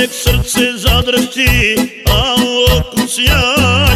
nek srce zadrhti, a okus ja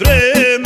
extremo.